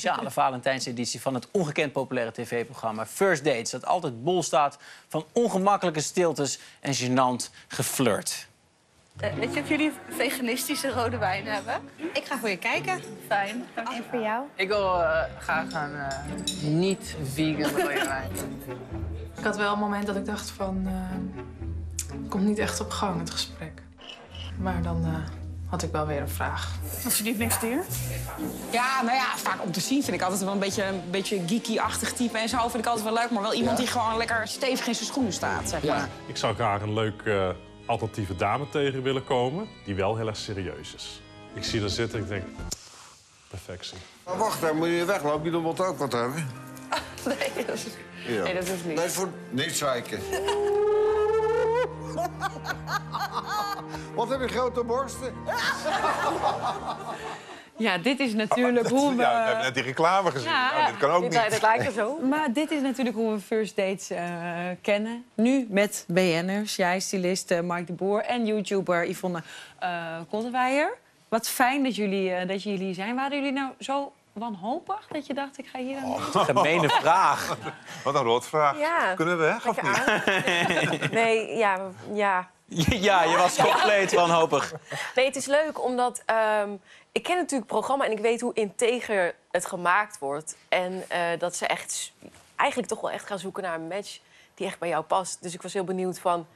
speciale Valentijnseditie van het ongekend populaire tv-programma First Dates. Dat altijd bol staat van ongemakkelijke stiltes en gênant geflirt. Eh, weet je of jullie veganistische rode wijn hebben? Ik ga voor je kijken. Fijn. En voor jou? Ik wil eh, graag een eh, niet-vegan rode wijn. Ik had wel een moment dat ik dacht van... eh, het komt niet echt op gang, het gesprek. Maar dan eh, had ik wel weer een vraag. Alsjeblieft, niks dier. Ja, nou ja, vaak om te zien vind ik altijd wel een beetje een beetje geeky-achtig type en zo. Vind ik altijd wel leuk, maar wel iemand die gewoon lekker stevig in zijn schoenen staat, zeg maar. Ik zou graag een leuke eh, alternatieve dame tegen willen komen... die wel heel erg serieus is. Ik zie haar zitten en ik denk... Perfectie. Maar wacht, dan moet je weglopen. Je wilt ook wat hebben. Nee, dat is... Ja. Nee, dat hoeft niet. Nee, voor niet zeiken. wat heb je grote borsten? Ja, dit is natuurlijk hoe we... Ja, we hebben net die reclame gezien. Ja, Nou, dit kan ook dit, niet. Dat lijkt er zo. Maar dit is natuurlijk hoe we first dates eh, kennen. Nu met BN'ers. Jij, stylist uh, Mark de Boer en YouTuber Yvonne uh. Wat fijn dat jullie, uh, dat jullie zijn. Waren jullie nou zo wanhopig dat je dacht, ik ga hier dan... Oh, gemene vraag. Wat een rotvraag. Ja. Kunnen we weg of niet? Nee, ja, ja. Ja, je was compleet wanhopig. Nee, het is leuk omdat um, ik ken natuurlijk het programma en ik weet hoe integer het gemaakt wordt. En uh, dat ze echt eigenlijk toch wel echt gaan zoeken naar een match die echt bij jou past. Dus ik was heel benieuwd van.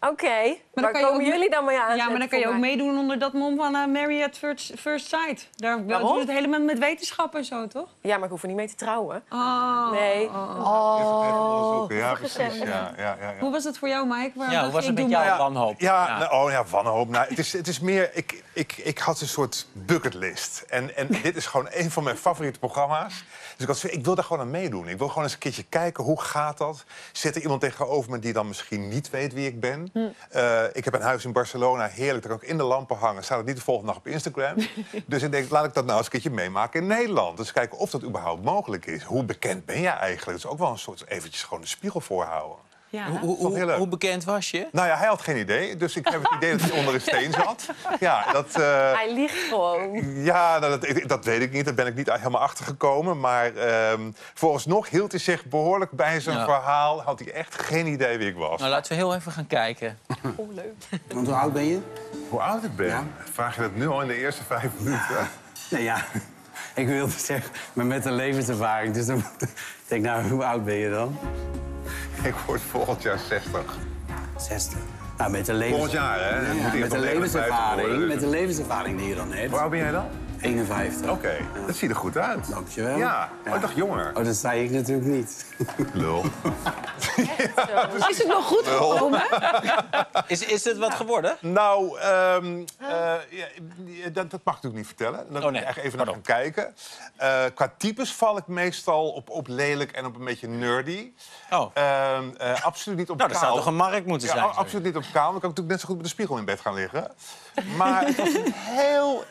Oké, okay, waar komen jullie dan mee aan? Ja, maar dan kan je ook meedoen onder dat mom van uh, Marry at First, first Sight. Daar Waarom? doet het helemaal met wetenschap en zo, toch? Ja, maar ik hoef er niet mee te trouwen. Oh. Nee. Oh. Ja, precies. Ja, ja, ja, ja. Hoe was het voor jou, Mike? Waar ja, hoe was het met jou, wanhoop? Ja, ja. Nou, oh ja, wanhoop. Nou, het, is, het is meer... Ik, ik, ik had een soort bucketlist. En, en dit is gewoon een van mijn favoriete programma's. Dus ik had ik wil daar gewoon aan meedoen. Ik wil gewoon eens een keertje kijken, hoe gaat dat? Zit er iemand tegenover me die dan misschien niet weet wie ik ben? Hm. Uh, ik heb een huis in Barcelona, heerlijk. Daar kan ik in de lampen hangen. Staat het niet de volgende dag op Instagram. dus ik denk, laat ik dat nou eens een keertje meemaken in Nederland. Dus kijken of dat überhaupt mogelijk is. Hoe bekend ben jij eigenlijk? Dat is ook wel een soort eventjes gewoon de spiegel voorhouden. Ja, hoe, hoe, hoe, bekend was je? Nou ja, hij had geen idee. Dus ik heb het idee dat hij onder een steen zat. Ja, dat, uh... Hij liegt gewoon. Ja, nou, dat, dat, weet ik niet. Daar ben ik niet helemaal achter gekomen. Maar um, vooralsnog hield hij zich behoorlijk bij zijn ja. verhaal. Had hij echt geen idee wie ik was. Nou, laten we heel even gaan kijken. Oh, leuk. Want hoe oud ben je? Hoe oud ik ben? Ja. Vraag je dat nu al in de eerste vijf minuten? Nee, ja. Ik wilde zeggen, maar met een levenservaring. Dus dan ik denk nou, hoe oud ben je dan? Ik word volgend jaar 60. 60. Nou, met de levens... Volgend jaar, hè? Ja, met de levenservaring, worden, dus. met de levenservaring die je dan hebt. Hoe oud ben jij dan? 51. Oké, okay. ja. dat ziet er goed uit. Dankjewel. Ja, ja. ik dacht jonger. Oh, dat zei ik natuurlijk niet. Lul. ja, is het nog goed gekomen? is, is het wat geworden? Nou, um, uh, ja, dat, dat mag ik natuurlijk niet vertellen. Dan oh, nee. echt even naar gaan kijken. Uh, qua types val ik meestal op, op lelijk en op een beetje nerdy. Oh. Uh, uh, absoluut niet op nou, kaal. dat zou toch een markt moeten ja, zijn? Absoluut niet op kaal. Dan kan ik natuurlijk net zo goed met de spiegel in bed gaan liggen. Maar het was een heel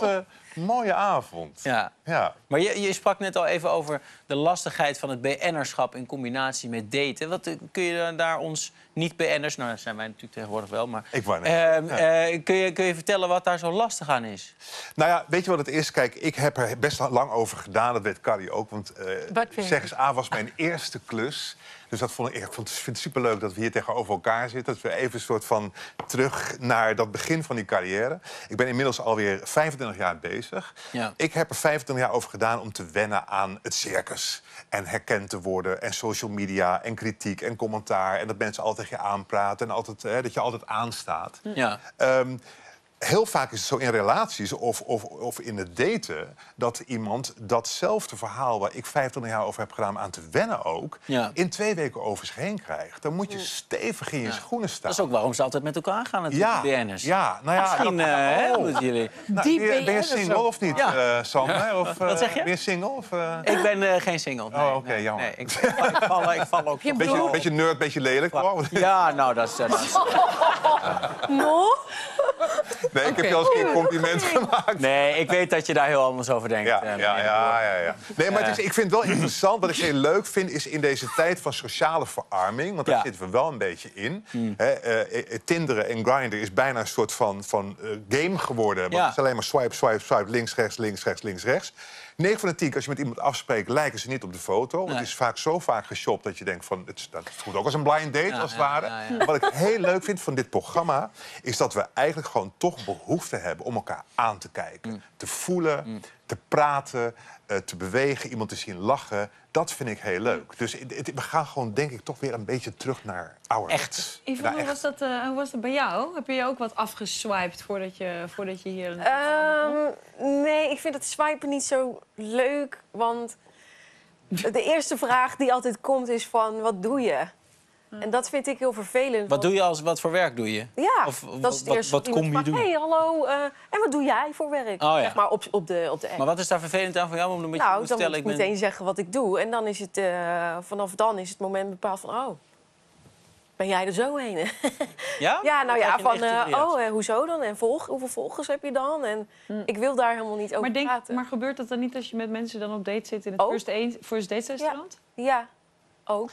interessante, mooie avond. Ja. Ja. Maar je, je sprak net al even over de lastigheid van het BN'erschap in combinatie met daten. Wat kun je daar ons niet-BN'ers, nou dat zijn wij natuurlijk tegenwoordig wel, maar... Ik wou net. Uh, ja. uh, kun, je, kun je vertellen wat daar zo lastig aan is? Nou ja, weet je wat het is? Kijk, ik heb er best lang over gedaan. Dat weet Carrie ook, want uh, zeg eens A was mijn eerste klus. Dus dat vond ik, ik vond, vind het superleuk dat we hier tegenover elkaar zitten. Dat we even een soort van terug naar dat begin van die carrière. Ik ben inmiddels alweer 25 jaar bezig. Ja. Ik heb er 25 jaar over gedaan om te wennen aan het circus. En herkend te worden. En social media. En kritiek en commentaar. En dat mensen altijd je aanpraten. En altijd, hè, dat je altijd aanstaat. Ja. Um, heel vaak is het zo in relaties of, of, of in het daten... dat iemand datzelfde verhaal waar ik 25 jaar over heb gedaan... aan te wennen ook, ja. in twee weken over zich heen krijgt. Dan moet je stevig in je ja. schoenen staan. Dat is ook waarom ze altijd met elkaar gaan, natuurlijk, ja. de BN'ers. Ja, nou ja... Misschien dat, uh, oh. oh. jullie. Nou, Die ben, je, ben je single of niet, ja. uh, Sam? Ja. Of, uh, Wat zeg je? Ben je single? Of, uh... Ik ben uh, geen single. Nee, oh, oké, okay, nee, jammer. Nee, ik, ik, val, ik val ook... Beetje, beetje nerd, beetje lelijk. Wow. Ja, nou, dat is... Uh, no? Nee, ik heb je al eens een keer een compliment gemaakt. Nee, ik weet dat je daar heel anders over denkt. Ja, eh, ja, ja, ja, ja. Nee, maar het is, ik vind het wel interessant. Wat ik heel leuk vind, is in deze tijd van sociale verarming... want daar Ja. zitten we wel een beetje in. Hè, eh, eh, Tinderen en Grindr is bijna een soort van, van game geworden. Want Ja. het is alleen maar swipe, swipe, swipe, links, rechts, links, rechts, links, rechts. 9 van de 10 als je met iemand afspreekt, lijken ze niet op de foto. Want Nee. het is vaak zo vaak geshopt dat je denkt van... het, is- dat voelt ook als een blind date, Ja, als het ja, ware. ja, Wat ik heel leuk vind van dit programma... is dat we eigenlijk gewoon toch behoefte hebben om elkaar aan te kijken. Mm. Te voelen, te praten, eh, te bewegen, iemand te zien lachen. Dat vind ik heel leuk. Dus het- het- we gaan gewoon, denk ik, toch weer een beetje terug naar ouderwets. Echt? Yvonne, hoe, echt. was dat, eh, hoe was dat bij jou? Heb je je ook wat afgeswiped voordat je, voordat je hier... Ehm, nee, ik vind het swipen niet zo leuk. Want de eerste vraag die altijd komt is van, wat doe je? En dat vind ik heel vervelend. Wat doe je als, wat voor werk doe je? Ja, Of dat is het wat- eerste wat wat kom je vraagt. doen? hey, hallo, eh, en wat doe jij voor werk? Oh, ja. Zeg maar op, op, de, op de app. Maar wat is daar vervelend aan voor jou? Omdat je nou, moet dan vertellen, moet ik ben... meteen zeggen wat ik doe. En dan is het, eh, vanaf dan is het moment bepaald van, oh, ben jij er zo heen? Ja? ja, nou ja, een van, eh, oh, hoezo dan? En volg, hoeveel volgers heb je dan? En ik wil daar helemaal niet over maar, denk, praten. maar gebeurt dat dan niet als je met mensen dan op date zit in het Ook? first, een, first dates restaurant? Ja, ook.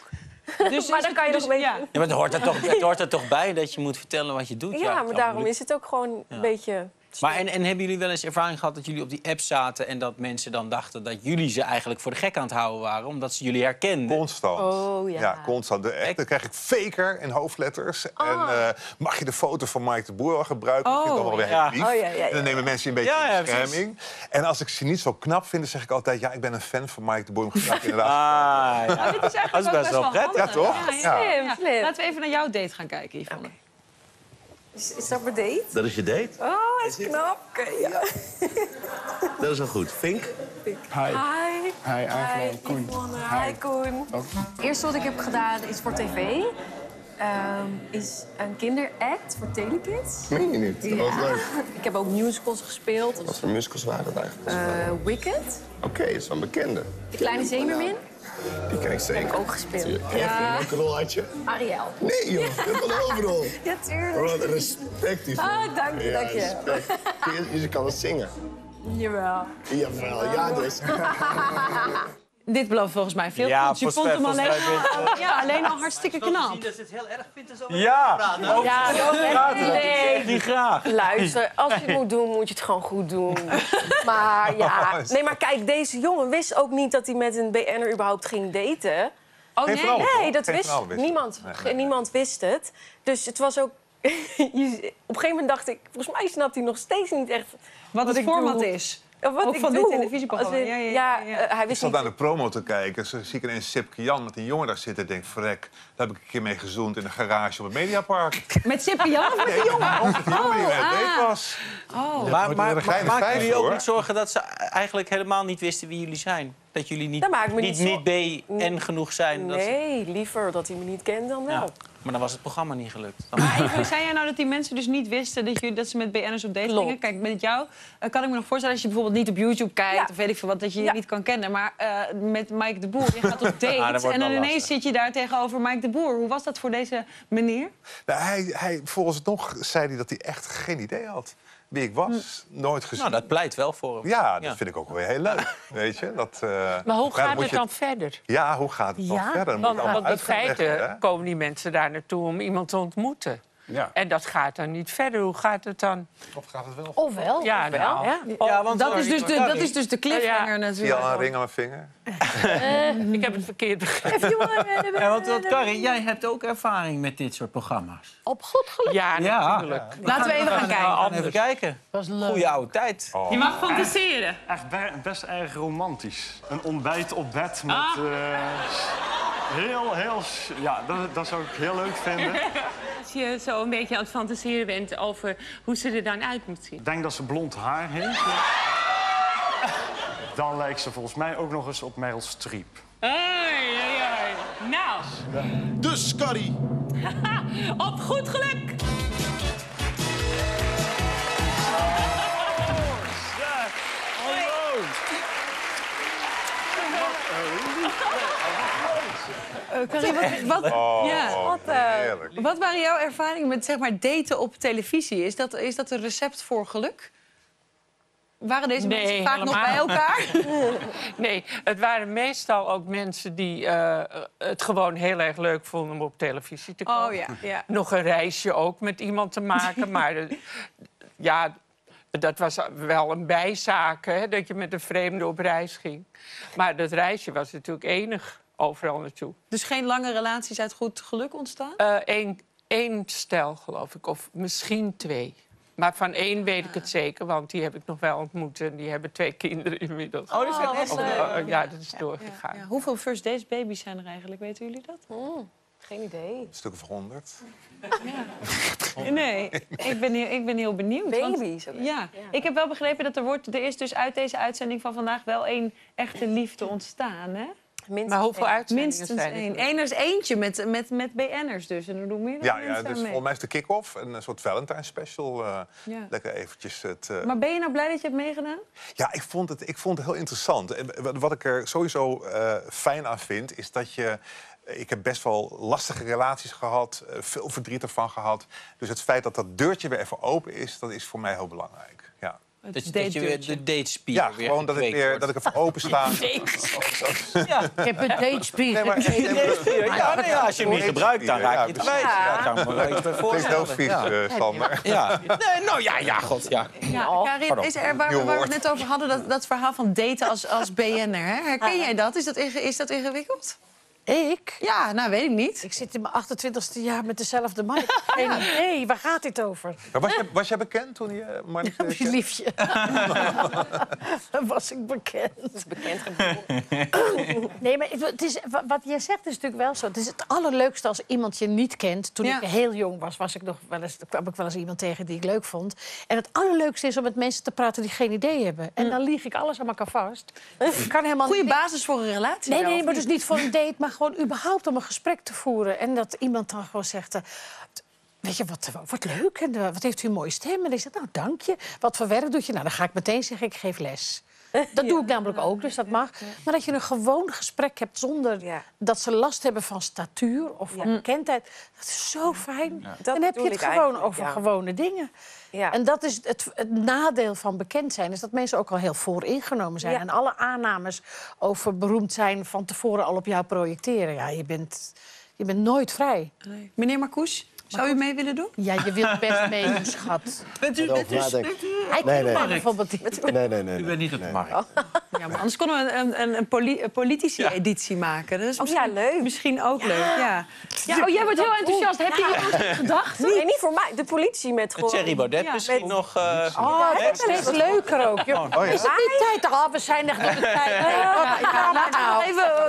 Dus maar dan het- kan je dus- nog een beetje... ja. Ja, maar het hoort, er toch, het hoort er toch bij dat je moet vertellen wat je doet? Ja, ik maar daarom is het ook gewoon een beetje... Maar en, en hebben jullie wel eens ervaring gehad dat jullie op die app zaten... en dat mensen dan dachten dat jullie ze eigenlijk voor de gek aan het houden waren... omdat ze jullie herkenden? Constant. Oh, ja. constant. De, echt, dan krijg ik faker in hoofdletters. Ah. En eh, mag je de foto van Mike de Boer wel gebruiken? ik vind Oh, wel weer ja. heel lief. Oh, ja, ja, ja. En dan nemen mensen een beetje Ja, ja, bescherming. En als ik ze niet zo knap vind, dan zeg ik altijd... ja, ik ben een fan van Mike de Boer. Gebruik inderdaad. Ah, ja. Maar dit is eigenlijk Dat is best wel prettig. handig. Ja, toch? Ja, ja. Ja. Slim, Ja. slim. Laten we even naar jouw date gaan kijken, Yvonne. Is, is dat mijn date? Dat is je date? Oh, hij is knap. Oké, ja. Dat is wel goed. Fink? Hi. Hi, Hi, Aaflo, Koen. Hi. Hi, Koen. Het eerste wat ik heb gedaan is voor tv. Ehm, is een kinderact voor Telekids. Meen je niet? Dat was Ja. leuk. Ik heb ook musicals gespeeld. Wat voor musicals waren dat eigenlijk? Eh, Wicked. Oké, is wel een bekende. De Kleine Zeemermin. Die ken ik zeker. Heb ik ook gespeeld. Ja. Ja. Welke rol had je? Ariel. Nee joh, je hebt een overal. Ja, tuurlijk. Wat respect. Ah, dank je, Ja, dank je. Je, je kan wel zingen. Jawel. Jawel, ja dus. Dit belooft volgens mij veel Ja. Je vond hem alleen, al, ja, alleen al hartstikke knap. dat het heel erg vindt en zo. Ja! Ja, nee. Niet graag. Luister, als je het moet doen, moet je het gewoon goed doen. Maar ja, nee, maar kijk, deze jongen wist ook niet dat hij met een BN'er überhaupt ging daten. Oh nee, vrouw. Nee, dat wist vrouw wist het. niemand. Nee. Niemand wist het. Dus het was ook. op een gegeven moment dacht ik, volgens mij snapt hij nog steeds niet echt wat het format doe. is. Of wat Ook ik van dit doe. televisieprogramma. Als in- Ja, ja, ja, ja, ja. eh, hij Ik wist zat niet. naar de promo te kijken. Zo zie ik ineens Sipke Jan met een jongen daar zitten. Ik denk, vrek, daar heb ik een keer mee gezoend in een garage op het Mediapark. Met Sippe Jan of met die jongen? Of die jongen die ah. was. Oh. Maar, maar, maken jullie ook niet zorgen dat ze eigenlijk helemaal niet wisten wie jullie zijn? Dat jullie niet, ik niet, niet niet BN genoeg zijn? Dat ze- Nee, liever dat hij me niet kent dan wel. Maar dan was het programma niet gelukt. Dan- Maar even, zei jij nou dat die mensen dus niet wisten dat, jullie, dat ze met BN'ers op date gingen? Kijk, met jou eh, kan ik me nog voorstellen als je bijvoorbeeld niet op YouTube kijkt... Ja. of weet ik veel wat, dat je je niet kan kennen. Maar eh, met Mike de Boer, je gaat op date... Ah, en dan ineens lastig. zit je daar tegenover Mike de Boer. Hoe was dat voor deze meneer? Nou, hij, hij, volgens het nog zei hij dat hij echt geen idee had wie ik was. Nooit gezien. Nou, dat pleit wel voor hem. Ja, dat Ja. vind ik ook wel heel leuk. Weet je? Dat, eh, Maar hoe gaat het je- dan verder? Ja, hoe gaat het dan verder? Moet Want, want in feite hè? komen die mensen daar naartoe om iemand te ontmoeten. Ja. En dat gaat dan niet verder. Hoe gaat het dan? Of gaat het wel? Ofwel, Ja, ofwel. nou. Ja. Ja, want Dat is dus de, dat is dus de cliffhanger Ja. Zie je al een natuurlijk. ring aan mijn vinger? Ik heb het verkeerd begrepen. Ja, want, want Karin, jij hebt ook ervaring met dit soort programma's. Op goed geluk. Ja, Ja. natuurlijk. Laten we even gaan kijken. gaan even kijken. was leuk. Goeie oude tijd. Je mag fantaseren. Echt be- best erg romantisch. Een ontbijt op bed met... Ah. eh, heel, heel... Ja, dat, dat zou ik heel leuk vinden. Als je zo een beetje aan het fantaseren bent over hoe ze er dan uit moet zien. Ik denk dat ze blond haar heeft. Dan lijkt ze volgens mij ook nog eens op Meryl Streep. Oei, oei, oei. Nou, Dus, Carrie. op goed geluk! Eh, Carrie, wat, wat, Oh, ja. Wat, eh, heerlijk. wat waren jouw ervaringen met zeg maar, daten op televisie? Is dat, is dat een recept voor geluk? Waren deze Nee, mensen vaak nog bij elkaar? Nee, het waren meestal ook mensen die eh, het gewoon heel erg leuk vonden om op televisie te komen. Oh ja, ja. Nog een reisje ook met iemand te maken. maar de- ja, dat was wel een bijzaak, hè, dat je met een vreemde op reis ging. Maar dat reisje was natuurlijk enig overal naartoe. Dus geen lange relaties uit goed geluk ontstaan? Eén één stel, geloof ik, of misschien twee. Maar van één weet ik het zeker, want die heb ik nog wel ontmoet. En die hebben twee kinderen inmiddels. Oh, dat is Of, echt leuk. eh, ja, dat is doorgegaan. Ja, hoeveel first dates baby's zijn er eigenlijk? Weten jullie dat? Geen idee. Een stuk of honderd. Nee, ik ben heel, ik ben heel benieuwd. Baby's ja. ik heb wel begrepen dat er, wordt, er is dus uit deze uitzending van vandaag wel één echte liefde ontstaan, hè? Minstens Maar hoeveel uitzendingen Minstens zijn er? één. Eén er is eentje met, met, met BN'ers dus. En er doen meer dan Ja, ja, mensen dus mee. volgens mij is de kick-off een soort Valentine special. eh, Ja. Lekker eventjes het... eh, Maar ben je nou blij dat je hebt meegedaan? Ja, ik vond het, ik vond het heel interessant. En wat- wat ik er sowieso eh, fijn aan vind, is dat je... Ik heb best wel lastige relaties gehad, eh, veel verdriet ervan gehad. Dus het feit dat dat deurtje weer even open is, dat is voor mij heel belangrijk. Ja, Het Dat, je- dat je weer de datespier ja weer gewoon dat ik, weer, dat ik even open sta. Ja. Ik heb een datespier. Nee, maar- Ja, nee, ja, als je hem niet gebruikt, dan raak je het Ja, kwijt. Ja, iets bij Klinkt voorstellen. heel vies, Ja. eh, Sander. Ja. Nee, nou ja, ja, god, ja. Ja, Karin, is er, waar, waar we het net over hadden, dat, dat verhaal van daten als, als BN'er. Hè? Herken jij dat? Is dat, is dat ingewikkeld? Ik? Ja, nou weet ik niet. Ik zit in mijn 28e jaar met dezelfde man. Geen idee, waar gaat dit over? Maar was, jij, was jij bekend toen je Marnix Ja, kende? liefje. Was ik bekend. Bekend geworden. Nee, maar het is, wa- wat jij zegt is natuurlijk wel zo. Het is het allerleukste als iemand je niet kent. Toen Ja. ik heel jong was, was ik nog wel eens, kwam ik wel eens iemand tegen die ik leuk vond. En het allerleukste is om met mensen te praten die geen idee hebben. En dan lieg ik alles aan elkaar vast. Ik kan helemaal Goede basis voor een relatie. Nee, nee, maar dus niet voor een date, maar gewoon überhaupt om een gesprek te voeren. En dat iemand dan gewoon zegt. eh, Weet je, wat, wat leuk. En eh, wat heeft u een mooie stem. En ik zeg, nou, dank je. Wat voor werk doet je? Nou, dan ga ik meteen zeggen, ik geef les. Dat doe ik namelijk ook, dus dat mag. Maar dat je een gewoon gesprek hebt zonder Ja. dat ze last hebben van statuur of van bekendheid. Dat is zo fijn. Dan heb je het gewoon over ja. gewone dingen. Ja. En dat is het, het nadeel van bekend zijn, is dat mensen ook al heel vooringenomen zijn. Ja. En alle aannames over beroemd zijn van tevoren al op jou projecteren. Ja, je bent, je bent nooit vrij. Nee. Meneer Marcoes, zou u mee willen doen? Ja, je wilt best meedoen, schat. Bent u. Hij Nee, kan nee. bijvoorbeeld niet. Nee, nee, nee. U bent niet op de markt. Ja, maar anders konden we een, een, een, poli- een politici-editie maken. Dat is Oh, misschien, ja, leuk. Misschien ook leuk, ja. ja. Oh, jij wordt heel enthousiast. Heb je iets gedacht? Nee, niet voor mij. De politie met gewoon... Thierry Baudet Ja. misschien Met- nog... eh, Oh, dat is steeds leuker ook. joh. Oh, ja. Is het niet tijd? Oh, we zijn echt op de tijd. Oh, ja, Ja, laten we nou. nog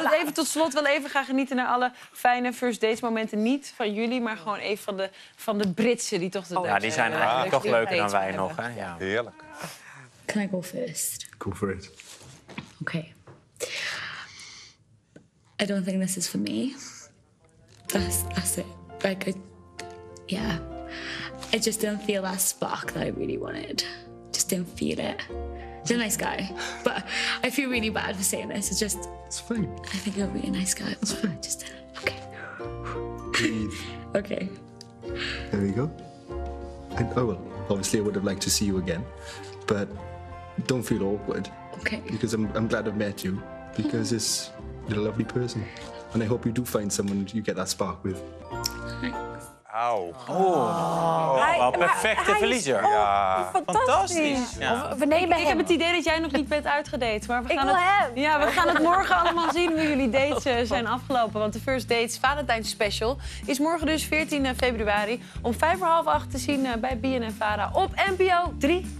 even, even tot slot wel even gaan genieten naar alle fijne first dates momenten. Niet van jullie, maar gewoon even van de, van de Britsen die toch de ja, die zijn eigenlijk toch leuker dan wij nog, hè? Ja. Heerlijk. Can I go first? Go for it. Okay. I don't think this is for me. That's that's it. Like, I, yeah, I just don't feel that spark that I really wanted. Just don't feel it. He's a nice guy, but I feel really bad for saying this. It's just It's fine. I think he'll be a nice guy. But I just okay, Breathe. okay. There we go. And, oh well, obviously I would have liked to see you again, but don't feel awkward Okay. because I'm, I'm glad I've met you because mm-hmm. it's you're a lovely person, and I hope you do find someone you get that spark with. Auw. Hij- wel maar perfecte verliezer. oh, Ja. Fantastisch. Ja. We nemen Ik heb het idee dat jij nog niet bent uitgedate. Maar we Ik gaan wil het, hem. Ja, we gaan het morgen allemaal zien hoe jullie dates eh, zijn afgelopen. Want de First Dates Valentijns Special is morgen dus 14 februari... om vijf voor half acht te zien eh, bij BNN Vara op NPO 3.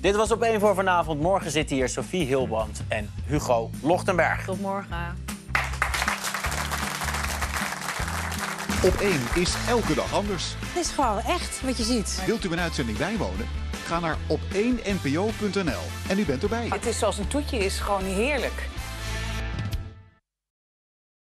Dit was op één voor vanavond. Morgen zitten hier Sophie Hilband en Hugo Lochtenberg. Tot morgen. Op 1 is elke dag anders. Het is gewoon echt wat je ziet. Wilt u een uitzending bijwonen? Ga naar op1npo.nl en u bent erbij. Het is zoals een toetje, is gewoon heerlijk.